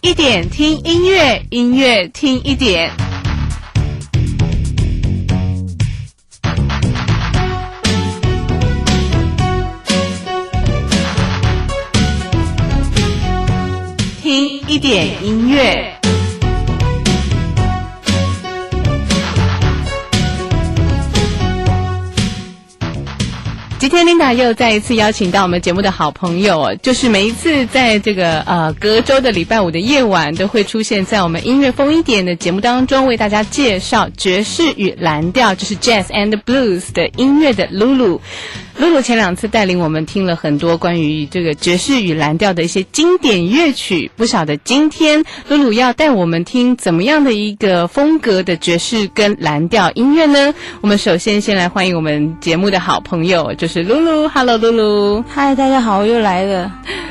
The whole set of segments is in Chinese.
一点听音乐，音乐听一点。听一点音乐。今天 Linda 又再一次邀请到我们节目的好朋友，就是每一次在这个呃隔周的礼拜五的夜晚，都会出现在我们音乐风一点的节目当中，为大家介绍爵士与蓝调，就是 Jazz and Blues 的音乐的 Lulu 露。露露前两次带领我们听了很多关于这个爵士与蓝调的一些经典乐曲，不晓得今天露露要带我们听怎么样的一个风格的爵士跟蓝调音乐呢？我们首先先来欢迎我们节目的好朋友，就是露露。Hello，露露。嗨，大家好，我又来了。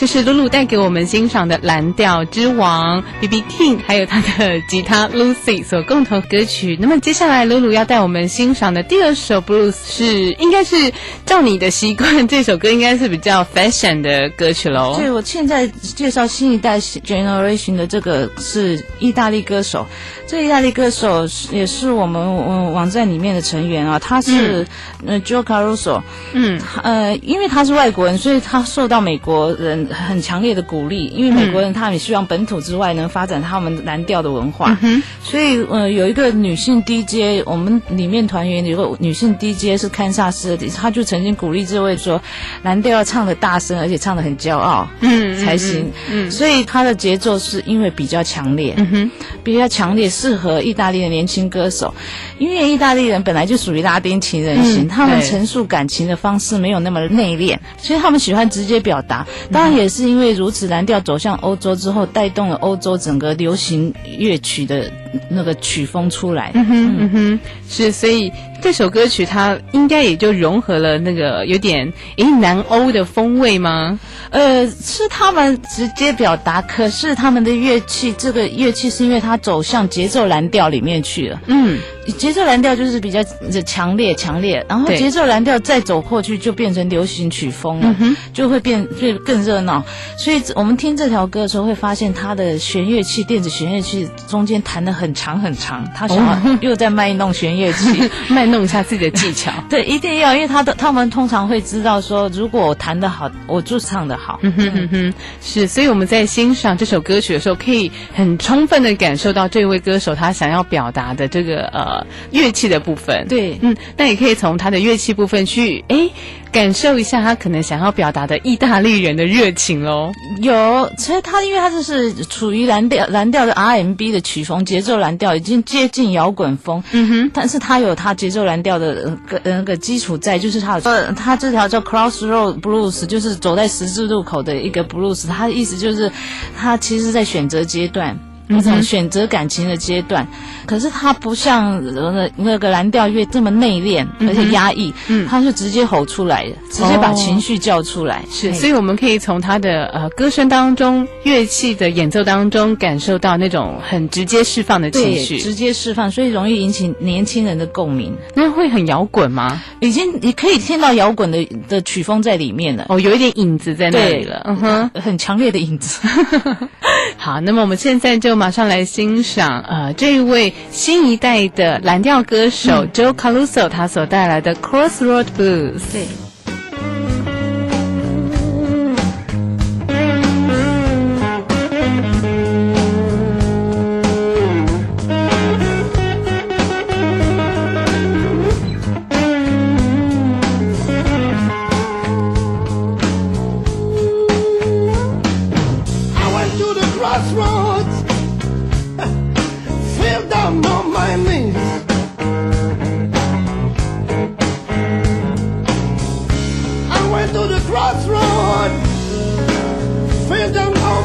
这是露露带给我们欣赏的蓝调之王 B B King，还有他的吉他 Lucy 所共同歌曲。那么接下来露露要带我们欣赏的第二首 Blues 是，应该是照你的习惯，这首歌应该是比较 Fashion 的歌曲喽。对，我现在介绍新一代 Generation 的这个是意大利歌手，这意大利歌手也是我们网站里面的成员啊，他是呃 Joe Caruso，嗯，呃，因为他是外国人，所以他受到美国人。很强烈的鼓励，因为美国人他们也希望本土之外能发展他们蓝调的文化，所以呃有一个女性 DJ，我们里面团员有个女性 DJ 是堪萨斯的，她就曾经鼓励这位说，蓝调要唱的大声，而且唱的很骄傲，嗯才行，嗯，所以他的节奏是因为比较强烈，嗯哼，比较强烈，适合意大利的年轻歌手，因为意大利人本来就属于拉丁情人型，他们陈述感情的方式没有那么内敛，所以他们喜欢直接表达，当然。也是因为如此，蓝调走向欧洲之后，带动了欧洲整个流行乐曲的那个曲风出来。嗯哼，嗯哼，是，所以这首歌曲它应该也就融合了那个有点诶南欧的风味吗？呃，是他们直接表达，可是他们的乐器，这个乐器是因为它走向节奏蓝调里面去了。嗯。节奏蓝调就是比较强烈，强烈，然后节奏蓝调再走过去就变成流行曲风了，就会变就更热闹。所以我们听这条歌的时候，会发现它的弦乐器、电子弦乐器中间弹的很长很长。他想要又在卖弄弦乐器，卖弄一下自己的技巧。对，一定要，因为他的他们通常会知道说，如果我弹得好，我就唱得好。嗯哼哼哼，是。所以我们在欣赏这首歌曲的时候，可以很充分的感受到这位歌手他想要表达的这个呃。乐器的部分，对，嗯，那也可以从他的乐器部分去，哎。感受一下他可能想要表达的意大利人的热情喽。有，所以他因为他就是处于蓝调蓝调的 RMB 的曲风，节奏蓝调已经接近摇滚风。嗯哼，但是他有他节奏蓝调的个那个基础在，就是他呃他这条叫 Crossroad Blues，就是走在十字路口的一个 blues。他的意思就是他其实在选择阶段。那种选择感情的阶段，可是他不像那那个蓝调乐这么内敛，而且压抑，嗯，他是直接吼出来的，直接把情绪叫出来。是，所以我们可以从他的呃歌声当中、乐器的演奏当中，感受到那种很直接释放的情绪，直接释放，所以容易引起年轻人的共鸣。那会很摇滚吗？已经你可以听到摇滚的的曲风在里面了。哦，有一点影子在那里了，嗯哼，很强烈的影子。好，那么我们现在就。马上来欣赏，呃，这一位新一代的蓝调歌手 Joe Caruso 他所带来的 Crossroad Blues。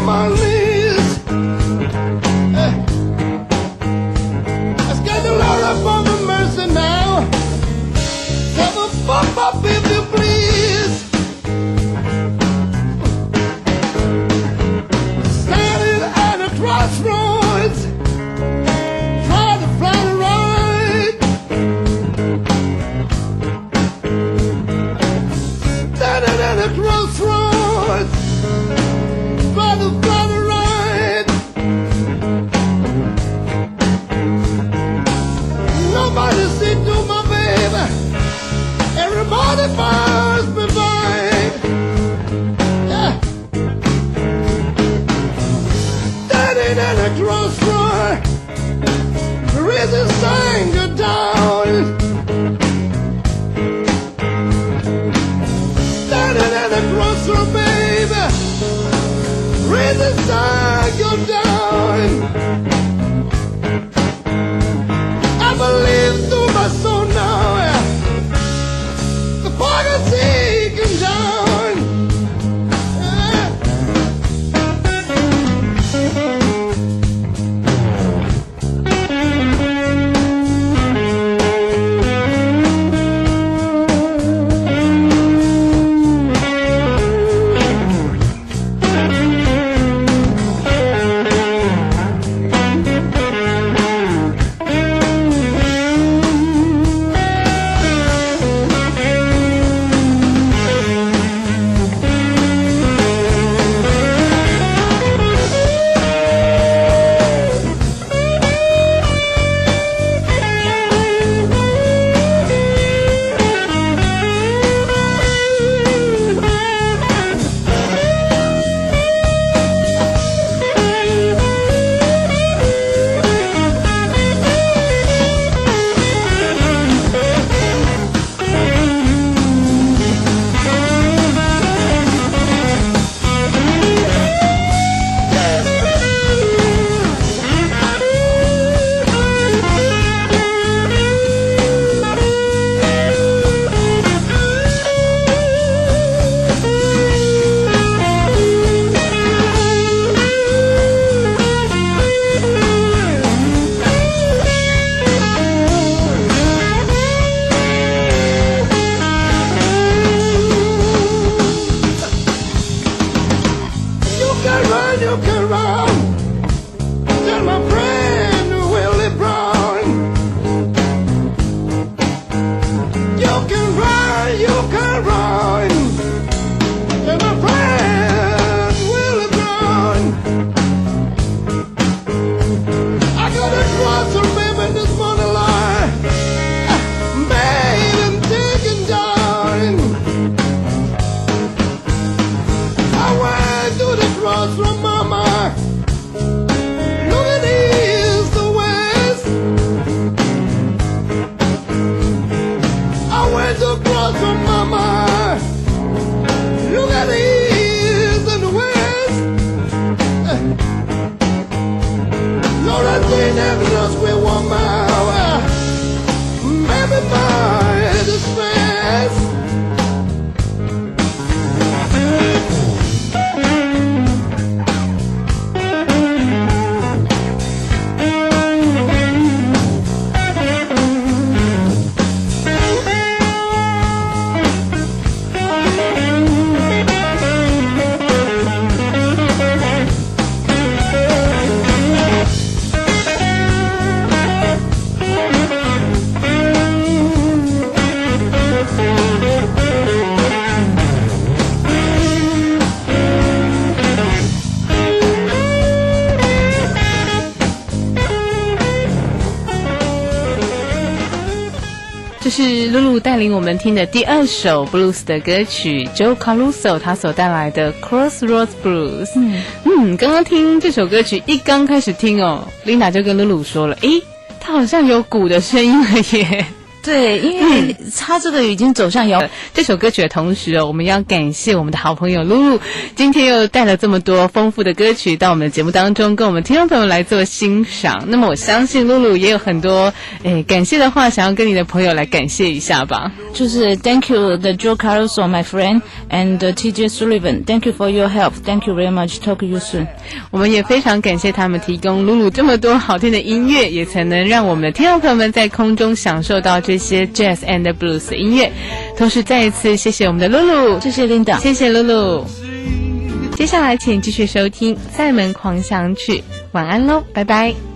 my knees. Hey. Let's get the mercy now. Up if you please. Standing at a crossroads, to find. Standing at a crossroads love. 是露露带领我们听的第二首 blues 的歌曲，Joe Caruso 他所带来的 Crossroads Blues。嗯嗯，刚刚听这首歌曲一刚开始听哦，Linda 就跟露露说了，诶，它好像有鼓的声音了耶。对，因为他这个已经走向摇呃这首歌曲的同时哦，我们要感谢我们的好朋友露露，今天又带了这么多丰富的歌曲到我们的节目当中，跟我们听众朋友来做欣赏。那么我相信露露也有很多诶感谢的话，想要跟你的朋友来感谢一下吧。就是 Thank you the Joe Caruso my friend and the TJ Sullivan Thank you for your help Thank you very much Talk you soon 我们也非常感谢他们提供露露这么多好听的音乐，也才能让我们的听众朋友们在空中享受到这些 jazz and blues 的音乐。同时，再一次谢谢我们的露露，谢谢 Linda 谢谢露露。接下来，请继续收听《塞门狂想曲》，晚安喽，拜拜。